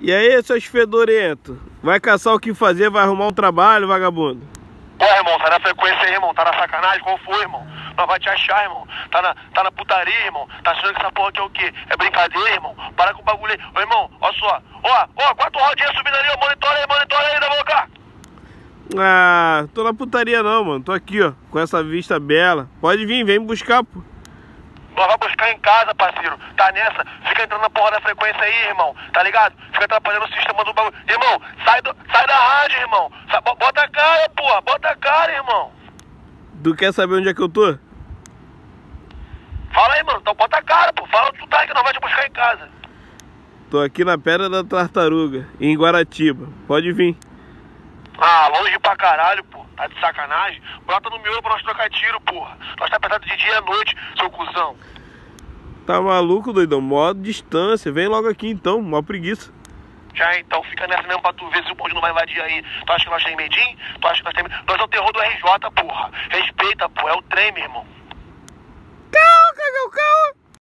E aí, seus fedorentos? Vai caçar o que fazer, vai arrumar um trabalho, vagabundo? Pô, irmão, tá na frequência aí, irmão. Tá na sacanagem? Qual foi, irmão? Nós vai te achar, irmão. Tá na, tá na putaria, irmão. Tá achando que essa porra aqui é o quê? É brincadeira, irmão? Para com o bagulho aí. Ô, irmão, ó só. Ó, ó, quatro rodinhas subindo ali, ó. Monitora aí, monitora aí da boca. Ah, tô na putaria não, mano. Tô aqui, ó, com essa vista bela. Pode vir, vem me buscar, pô. Nós vai buscar em casa, parceiro. Tá nessa? Fica entrando na porra da frequência aí, irmão. Tá ligado? Fica atrapalhando o sistema do bagulho. Irmão, sai, do, sai da rádio, irmão. Bota a cara, porra. Bota a cara, irmão. Tu quer saber onde é que eu tô? Fala aí, mano. Então bota a cara, pô. Fala onde tu tá que nós vai te buscar em casa. Tô aqui na Pedra da Tartaruga, em Guaratiba. Pode vir. Ah, longe pra caralho, pô. Tá de sacanagem? Brota no miolo pra nós trocar tiro, porra. Nós tá apertado de dia e noite, seu cuzão. Tá maluco, doidão? Mó distância. Vem logo aqui então, mó preguiça. Já então, fica nessa mesmo pra tu ver se o bonde não vai invadir aí. Tu acha que nós tem medinho? Tu acha que nós tem Nós é o terror do RJ, porra. Respeita, pô. É o trem, meu irmão.